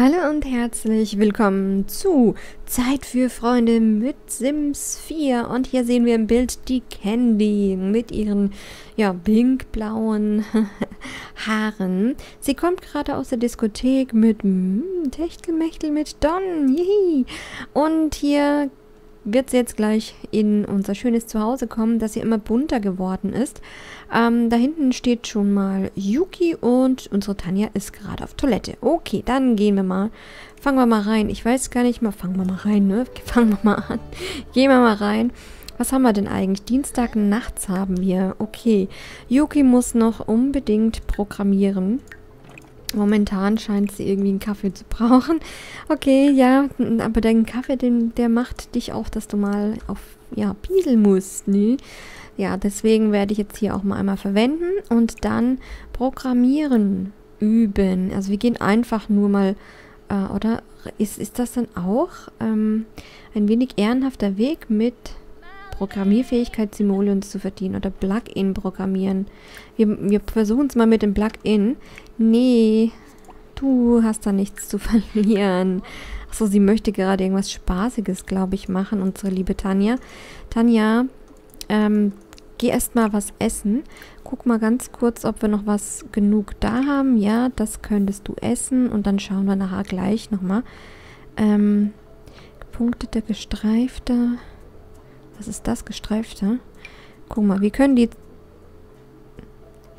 Hallo und herzlich willkommen zu Zeit für Freunde mit Sims 4. Und hier sehen wir im Bild die Candy mit ihren ja, pinkblauen Haaren. Sie kommt gerade aus der Diskothek mit mm, Techtelmechtel mit Don. Jihi. Und hier wird sie jetzt gleich in unser schönes Zuhause kommen, das hier immer bunter geworden ist. Ähm, da hinten steht schon mal Yuki und unsere Tanja ist gerade auf Toilette. Okay, dann gehen wir mal. Fangen wir mal rein. Ich weiß gar nicht mal. Fangen wir mal rein, ne? Fangen wir mal an. Gehen wir mal rein. Was haben wir denn eigentlich? Dienstag nachts haben wir. Okay. Yuki muss noch unbedingt programmieren. Momentan scheint sie irgendwie einen Kaffee zu brauchen. Okay, ja, aber dein Kaffee, den, der macht dich auch, dass du mal auf, ja, pieseln musst, ne? Ja, deswegen werde ich jetzt hier auch mal einmal verwenden und dann programmieren üben. Also wir gehen einfach nur mal, äh, oder ist, ist das dann auch ähm, ein wenig ehrenhafter Weg mit Programmierfähigkeit Simoleons zu verdienen oder Plugin programmieren. Wir, wir versuchen es mal mit dem Plugin. Nee, du hast da nichts zu verlieren. Achso, sie möchte gerade irgendwas Spaßiges, glaube ich, machen, unsere liebe Tanja. Tanja, ähm, geh erst mal was essen. Guck mal ganz kurz, ob wir noch was genug da haben. Ja, das könntest du essen und dann schauen wir nachher gleich nochmal. Ähm, gepunktete, gestreifte. Was ist das? Gestreifte? Guck mal, wir können die...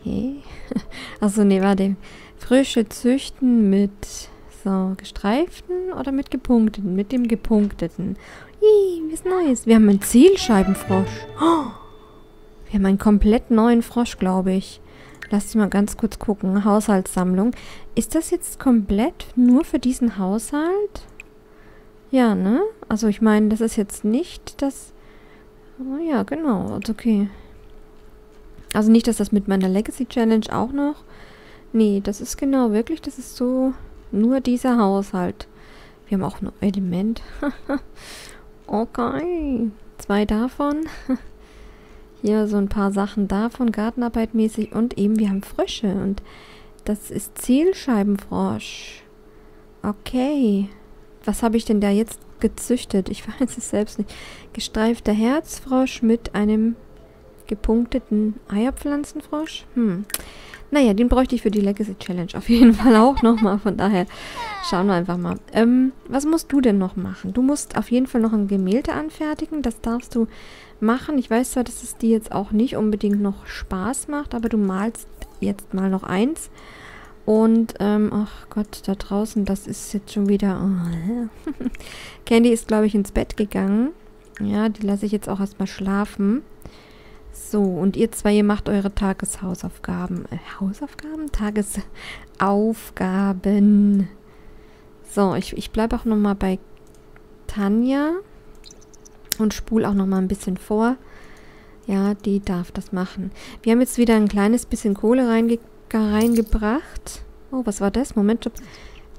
Hey. Achso, nee, warte. Frische züchten mit... So, gestreiften oder mit gepunkteten? Mit dem gepunkteten. Ih, was Neues. Wir haben einen Zielscheibenfrosch. Oh, wir haben einen komplett neuen Frosch, glaube ich. Lass mich mal ganz kurz gucken. Haushaltssammlung. Ist das jetzt komplett nur für diesen Haushalt? Ja, ne? Also ich meine, das ist jetzt nicht das Oh ja, genau. Okay. Also nicht, dass das mit meiner Legacy Challenge auch noch... Nee, das ist genau wirklich, das ist so nur dieser Haushalt. Wir haben auch noch Element. okay. Zwei davon. Hier so ein paar Sachen davon, Gartenarbeit mäßig. Und eben, wir haben Frösche. Und das ist Zielscheibenfrosch. Okay. Was habe ich denn da jetzt gezüchtet. Ich weiß es selbst nicht. Gestreifter Herzfrosch mit einem gepunkteten Eierpflanzenfrosch. Hm. Naja, den bräuchte ich für die Legacy Challenge auf jeden Fall auch nochmal. Von daher schauen wir einfach mal. Ähm, was musst du denn noch machen? Du musst auf jeden Fall noch ein Gemälde anfertigen. Das darfst du machen. Ich weiß zwar, dass es dir jetzt auch nicht unbedingt noch Spaß macht, aber du malst jetzt mal noch eins. Und, ähm, ach Gott, da draußen, das ist jetzt schon wieder... Oh, Candy ist, glaube ich, ins Bett gegangen. Ja, die lasse ich jetzt auch erstmal schlafen. So, und ihr zwei, ihr macht eure Tageshausaufgaben. Äh, Hausaufgaben? Tagesaufgaben. So, ich, ich bleibe auch nochmal bei Tanja. Und spule auch nochmal ein bisschen vor. Ja, die darf das machen. Wir haben jetzt wieder ein kleines bisschen Kohle reingekriegt reingebracht. Oh, was war das? Moment.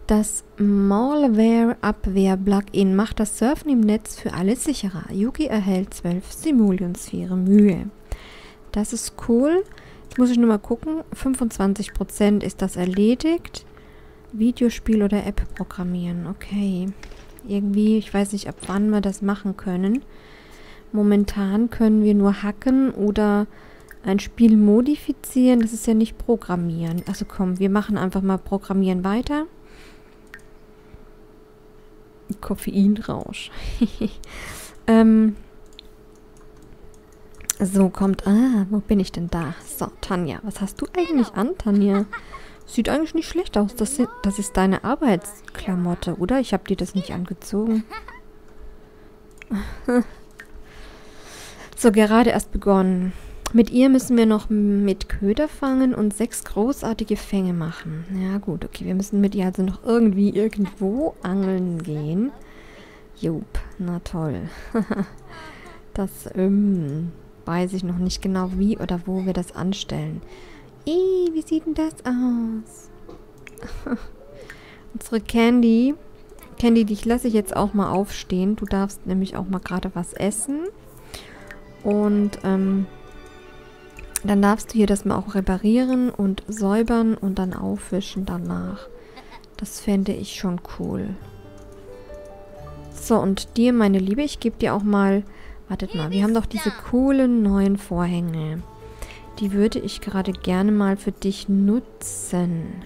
Das Malware-Abwehr-Plugin macht das Surfen im Netz für alle sicherer. Yuki erhält 12 Simoleons für ihre Mühe. Das ist cool. Jetzt muss ich nur mal gucken. 25% ist das erledigt. Videospiel oder App programmieren. Okay. Irgendwie, ich weiß nicht, ab wann wir das machen können. Momentan können wir nur hacken oder ein Spiel modifizieren, das ist ja nicht programmieren. Also komm, wir machen einfach mal programmieren weiter. Koffeinrausch. ähm, so, kommt... Ah, wo bin ich denn da? So, Tanja, was hast du eigentlich an, Tanja? Sieht eigentlich nicht schlecht aus. Das, das ist deine Arbeitsklamotte, oder? Ich habe dir das nicht angezogen. so, gerade erst begonnen. Mit ihr müssen wir noch mit Köder fangen und sechs großartige Fänge machen. Ja gut, okay, wir müssen mit ihr also noch irgendwie irgendwo angeln gehen. Jupp, na toll. das ähm, weiß ich noch nicht genau wie oder wo wir das anstellen. Ih, wie sieht denn das aus? Unsere Candy. Candy, dich lasse ich jetzt auch mal aufstehen. Du darfst nämlich auch mal gerade was essen. Und, ähm, dann darfst du hier das mal auch reparieren und säubern und dann aufwischen danach. Das fände ich schon cool. So, und dir, meine Liebe, ich gebe dir auch mal... Wartet mal, wir haben doch diese coolen neuen Vorhänge. Die würde ich gerade gerne mal für dich nutzen.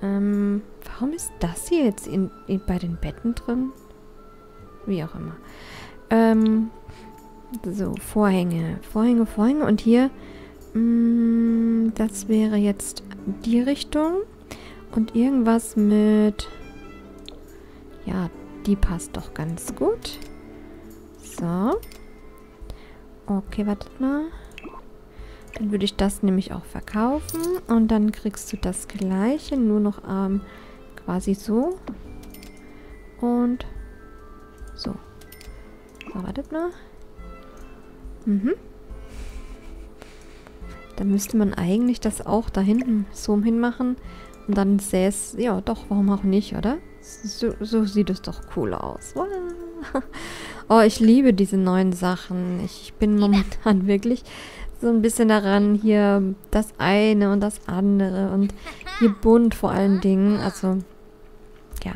Ähm, warum ist das hier jetzt in, in, bei den Betten drin? Wie auch immer. Ähm, so, Vorhänge. Vorhänge, Vorhänge. Und hier, mh, mm, das wäre jetzt die Richtung. Und irgendwas mit... Ja, die passt doch ganz gut. So. Okay, wartet mal. Dann würde ich das nämlich auch verkaufen. Und dann kriegst du das gleiche, nur noch ähm, quasi so. Und so. So, wartet mal. Mhm. Dann müsste man eigentlich das auch da hinten so hinmachen. Und dann sähe es, ja doch, warum auch nicht, oder? So, so sieht es doch cool aus. Oh, ich liebe diese neuen Sachen. Ich bin momentan wirklich so ein bisschen daran, hier das eine und das andere und hier bunt vor allen Dingen. Also, ja.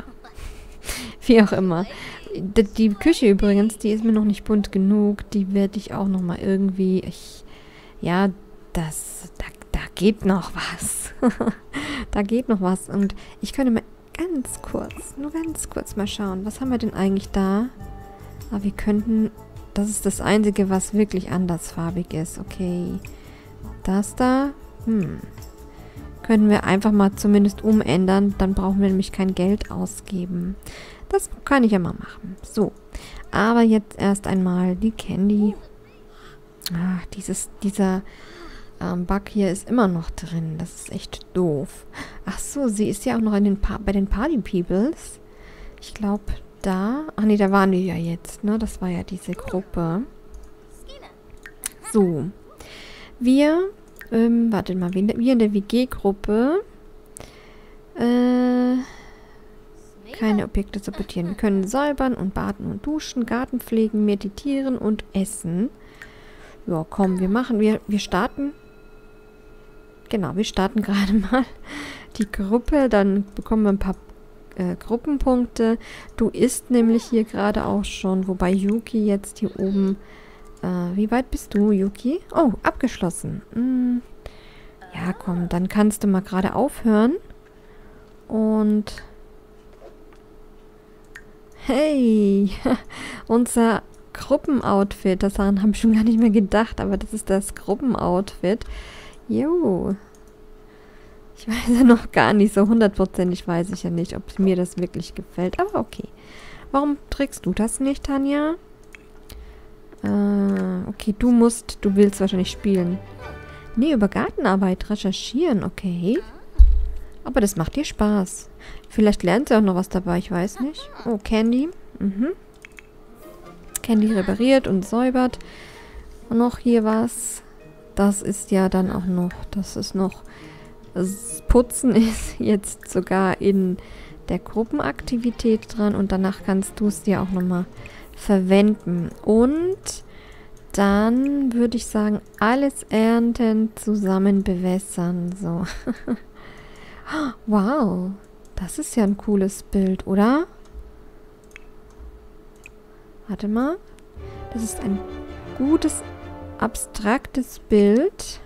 Wie auch immer. Die, die Küche übrigens, die ist mir noch nicht bunt genug. Die werde ich auch noch mal irgendwie... Ich, ja, das... Da, da geht noch was. da geht noch was. Und ich könnte mal ganz kurz, nur ganz kurz mal schauen. Was haben wir denn eigentlich da? Aber wir könnten... Das ist das Einzige, was wirklich andersfarbig ist. Okay. Das da? Hm. Können wir einfach mal zumindest umändern. Dann brauchen wir nämlich kein Geld ausgeben. Das kann ich ja mal machen. So. Aber jetzt erst einmal die Candy. Ah, dieses, dieser ähm, Bug hier ist immer noch drin. Das ist echt doof. Ach so, sie ist ja auch noch den bei den Party Peoples. Ich glaube, da... Ach nee, da waren wir ja jetzt, ne? Das war ja diese Gruppe. So. Wir, ähm, wartet mal, wir in der WG-Gruppe, äh, keine Objekte supportieren. Wir können säubern und baden und duschen, Garten pflegen, meditieren und essen. Ja, komm, wir machen, wir, wir starten Genau, wir starten gerade mal die Gruppe. Dann bekommen wir ein paar äh, Gruppenpunkte. Du isst nämlich hier gerade auch schon, wobei Yuki jetzt hier oben... Äh, wie weit bist du, Yuki? Oh, abgeschlossen. Hm. Ja, komm, dann kannst du mal gerade aufhören. Und... Hey, unser Gruppenoutfit. Das daran habe ich schon gar nicht mehr gedacht, aber das ist das Gruppenoutfit. Jo. Weiß ja noch gar nicht, so hundertprozentig weiß ich ja nicht, ob mir das wirklich gefällt. Aber okay. Warum trägst du das nicht, Tanja? Äh, okay, du musst, du willst wahrscheinlich spielen. Nee, über Gartenarbeit recherchieren, okay. Aber das macht dir Spaß. Vielleicht lernt sie auch noch was dabei, ich weiß nicht. Oh, Candy. Mhm. Candy repariert und säubert. Und noch hier was. Das ist ja dann auch noch, das ist noch, das Putzen ist jetzt sogar in der Gruppenaktivität dran und danach kannst du es dir auch nochmal verwenden. Und dann würde ich sagen, alles ernten, zusammen bewässern. So. wow, das ist ja ein cooles Bild, oder? Warte mal. Das ist ein gutes abstraktes Bild.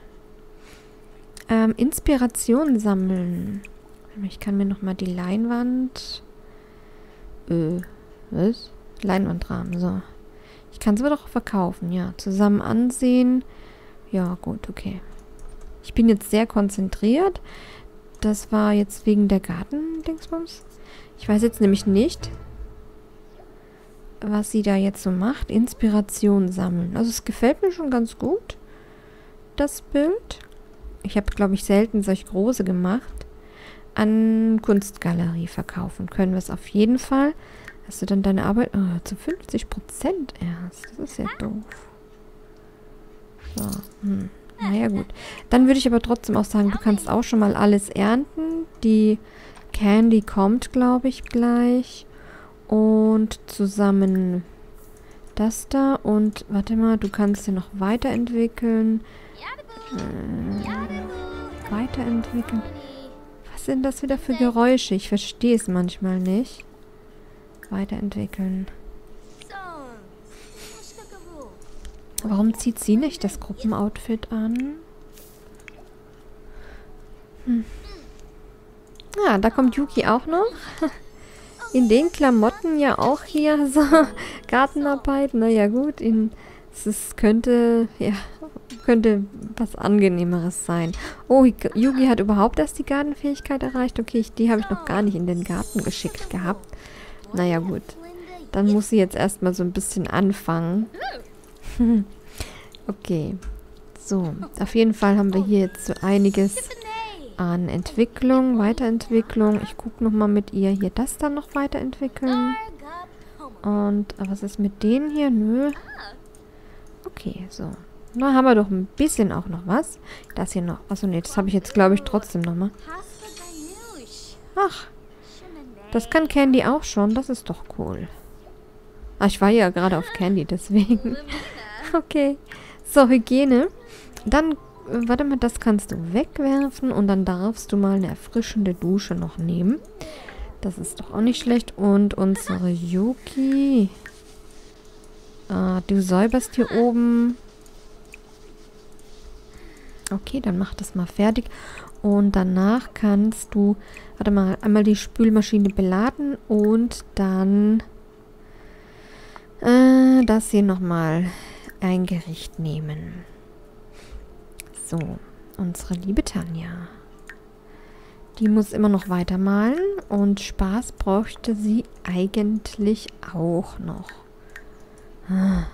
Ähm, Inspiration sammeln. Ich kann mir nochmal die Leinwand... Äh, was? Leinwandrahmen, so. Ich kann es aber doch verkaufen, ja. Zusammen ansehen. Ja, gut, okay. Ich bin jetzt sehr konzentriert. Das war jetzt wegen der Garten-Dingsbums. Ich weiß jetzt nämlich nicht, was sie da jetzt so macht. Inspiration sammeln. Also es gefällt mir schon ganz gut, das Bild. Ich habe, glaube ich, selten solch große gemacht. An Kunstgalerie verkaufen können wir es auf jeden Fall. Hast du dann deine Arbeit oh, zu 50% erst? Das ist ja doof. So, hm. Naja, gut. Dann würde ich aber trotzdem auch sagen, du kannst auch schon mal alles ernten. Die Candy kommt, glaube ich, gleich. Und zusammen das da. Und warte mal, du kannst den noch weiterentwickeln. Äh, weiterentwickeln. Was sind das wieder für Geräusche? Ich verstehe es manchmal nicht. Weiterentwickeln. Warum zieht sie nicht das Gruppenoutfit an? Hm. Ah, da kommt Yuki auch noch. In den Klamotten ja auch hier so Gartenarbeit. Naja gut, in, es könnte, ja, könnte was Angenehmeres sein. Oh, Yugi hat überhaupt erst die Gartenfähigkeit erreicht. Okay, ich, die habe ich noch gar nicht in den Garten geschickt gehabt. Naja gut, dann muss sie jetzt erstmal so ein bisschen anfangen. okay, so, auf jeden Fall haben wir hier jetzt so einiges an Entwicklung, Weiterentwicklung. Ich gucke nochmal mit ihr hier das dann noch weiterentwickeln. Und was ist mit denen hier? Nö. Okay, so. Na, haben wir doch ein bisschen auch noch was. Das hier noch. Achso, nee, das habe ich jetzt, glaube ich, trotzdem nochmal. Ach. Das kann Candy auch schon. Das ist doch cool. Ah, ich war ja gerade auf Candy, deswegen. okay. So, Hygiene. Dann warte mal, das kannst du wegwerfen und dann darfst du mal eine erfrischende Dusche noch nehmen. Das ist doch auch nicht schlecht. Und unsere Yuki. Ah, du säuberst hier oben. Okay, dann mach das mal fertig. Und danach kannst du, warte mal, einmal die Spülmaschine beladen und dann äh, das hier nochmal ein Gericht nehmen. So, unsere liebe Tanja. Die muss immer noch weitermalen und Spaß bräuchte sie eigentlich auch noch.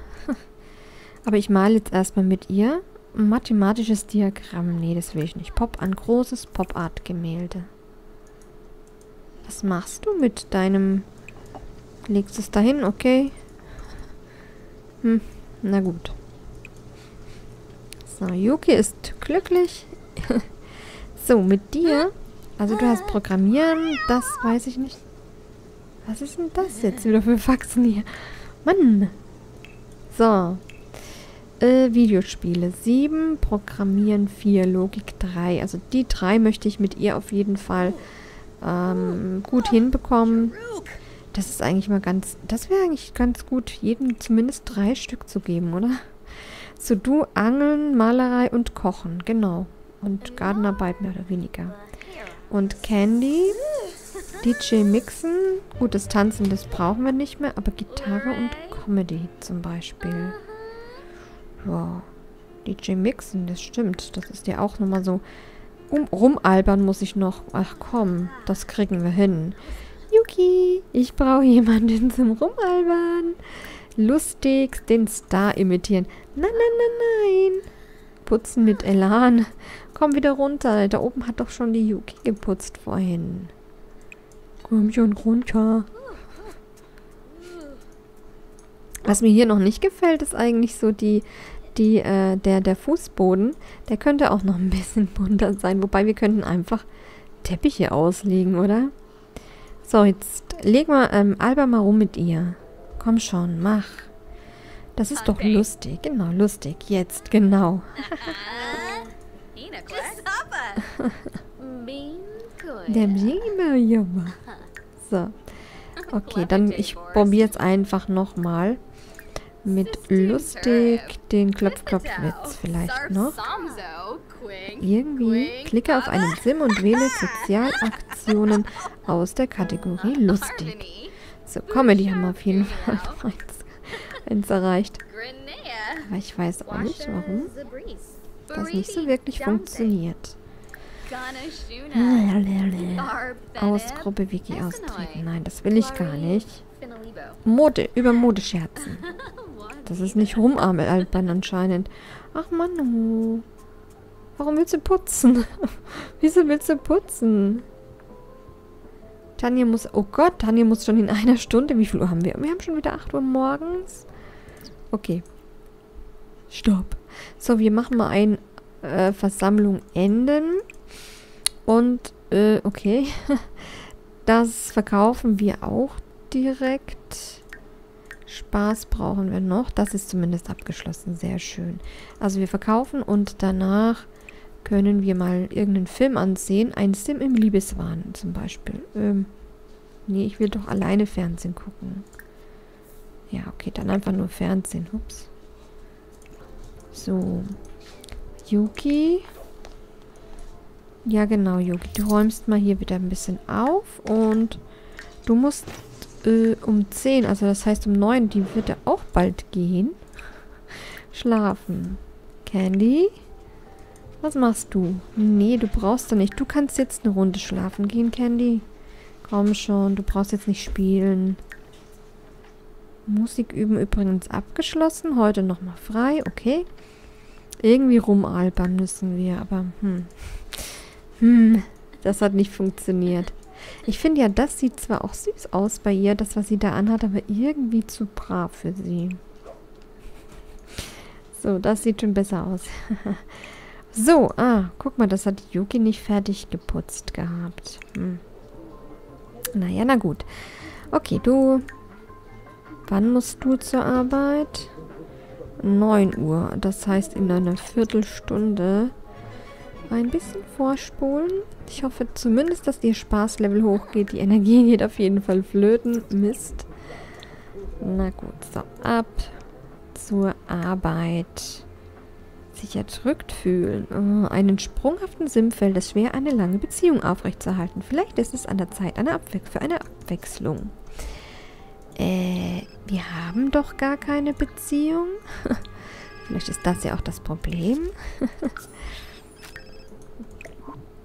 Aber ich male jetzt erstmal mit ihr. Mathematisches Diagramm. Nee, das will ich nicht. Pop an großes Pop-Art-Gemälde. Was machst du mit deinem... Legst es dahin? Okay. Hm, na gut. So, Yuki ist glücklich. so, mit dir. Also du hast Programmieren, das weiß ich nicht. Was ist denn das jetzt wieder für Faxen hier? Mann. So. Äh, Videospiele 7, Programmieren 4, Logik 3. Also die drei möchte ich mit ihr auf jeden Fall ähm, gut hinbekommen. Das ist eigentlich mal ganz... Das wäre eigentlich ganz gut, jedem zumindest drei Stück zu geben, oder? So, du Angeln, Malerei und Kochen, genau. Und Gartenarbeit mehr oder weniger. Und Candy, DJ Mixen. Gut, das Tanzen, das brauchen wir nicht mehr, aber Gitarre und Comedy zum Beispiel. Ja. DJ Mixen, das stimmt. Das ist ja auch nochmal so. Um, rumalbern muss ich noch. Ach komm, das kriegen wir hin. Yuki, ich brauche jemanden zum Rumalbern lustig den Star imitieren. Nein, nein, nein, nein. Putzen mit Elan. Komm wieder runter. Da oben hat doch schon die Yuki geputzt vorhin. Komm schon runter. Was mir hier noch nicht gefällt, ist eigentlich so die, die, äh, der, der Fußboden. Der könnte auch noch ein bisschen bunter sein. Wobei wir könnten einfach Teppiche auslegen, oder? So, jetzt legen wir ähm, Alba mal rum mit ihr. Komm schon, mach. Das ist doch lustig. Genau, lustig. Jetzt, genau. Der Junge. So. Okay, dann ich probiere jetzt einfach nochmal mit lustig den Klopf-Klopf-Witz vielleicht noch. Irgendwie klicke auf einen Sim und wähle Sozialaktionen aus der Kategorie lustig. So, Comedy haben wir auf jeden Fall noch eins, eins erreicht. Aber ich weiß auch nicht, warum das nicht so wirklich funktioniert. Aus Gruppe Wiki austreten. Nein, das will ich gar nicht. Mode, über Mode scherzen. Das ist nicht rumalbern anscheinend. Ach Mann, oh. Warum willst du putzen? Wieso willst du putzen? Tanja muss... Oh Gott, Tanja muss schon in einer Stunde... Wie viel Uhr haben wir? Wir haben schon wieder 8 Uhr morgens. Okay. Stopp. So, wir machen mal eine äh, Versammlung enden. Und, äh, okay. das verkaufen wir auch direkt. Spaß brauchen wir noch. Das ist zumindest abgeschlossen. Sehr schön. Also wir verkaufen und danach können wir mal irgendeinen Film ansehen. Ein Sim im Liebeswahn zum Beispiel. Ähm, nee, ich will doch alleine Fernsehen gucken. Ja, okay, dann einfach nur Fernsehen. Ups. So. Yuki. Ja, genau, Yuki. Du räumst mal hier wieder ein bisschen auf. Und du musst äh, um 10, also das heißt um 9, die wird ja auch bald gehen. Schlafen. Candy? Was machst du? Nee, du brauchst doch nicht. Du kannst jetzt eine Runde schlafen gehen, Candy. Komm schon, du brauchst jetzt nicht spielen. Musik üben übrigens abgeschlossen. Heute nochmal frei, okay. Irgendwie rumalbern müssen wir, aber hm. Hm, das hat nicht funktioniert. Ich finde ja, das sieht zwar auch süß aus bei ihr, das, was sie da anhat, aber irgendwie zu brav für sie. So, das sieht schon besser aus. so, ah, guck mal, das hat Yuki nicht fertig geputzt gehabt. Hm. Naja, na gut. Okay, du... Wann musst du zur Arbeit? 9 Uhr. Das heißt, in einer Viertelstunde ein bisschen vorspulen. Ich hoffe zumindest, dass ihr Spaßlevel hochgeht. Die Energie geht auf jeden Fall flöten. Mist. Na gut, so. Ab zur Arbeit. Sich erdrückt fühlen. Oh, einen sprunghaften Sim fällt es schwer, eine lange Beziehung aufrechtzuerhalten. Vielleicht ist es an der Zeit eine Abwe für eine Abwechslung. Äh, wir haben doch gar keine Beziehung. Vielleicht ist das ja auch das Problem.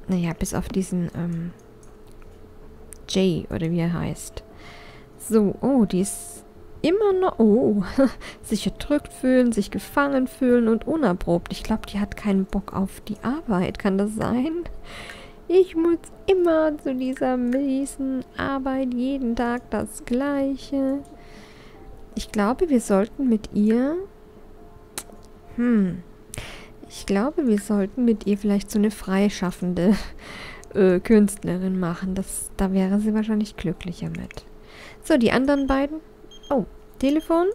naja, bis auf diesen, ähm, Jay, oder wie er heißt. So, oh, die ist immer noch... Oh, sich erdrückt fühlen, sich gefangen fühlen und unerprobt. Ich glaube, die hat keinen Bock auf die Arbeit. Kann das sein? Ich muss immer zu dieser miesen Arbeit, jeden Tag das Gleiche. Ich glaube, wir sollten mit ihr... Hm. Ich glaube, wir sollten mit ihr vielleicht so eine freischaffende äh, Künstlerin machen. Das, da wäre sie wahrscheinlich glücklicher mit. So, die anderen beiden Oh, Telefon.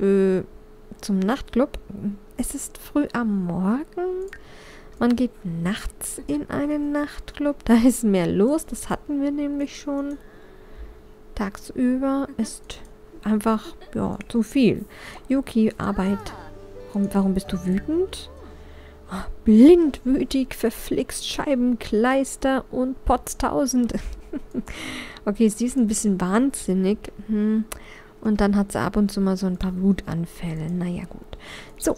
Äh, zum Nachtclub. Es ist früh am Morgen. Man geht nachts in einen Nachtclub. Da ist mehr los. Das hatten wir nämlich schon. Tagsüber ist einfach, ja, zu viel. Yuki, Arbeit. Warum, warum bist du wütend? Oh, blind, wütig, verflixt, Scheibenkleister und Potztausend. okay, sie ist ein bisschen wahnsinnig. Hm. Und dann hat sie ab und zu mal so ein paar Wutanfälle. Naja, gut. So,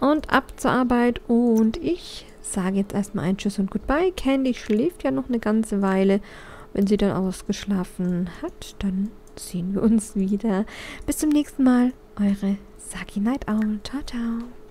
und ab zur Arbeit. Und ich sage jetzt erstmal ein Tschüss und Goodbye. Candy schläft ja noch eine ganze Weile. Wenn sie dann ausgeschlafen hat, dann sehen wir uns wieder. Bis zum nächsten Mal. Eure Saki Night Owl. Ciao, ciao.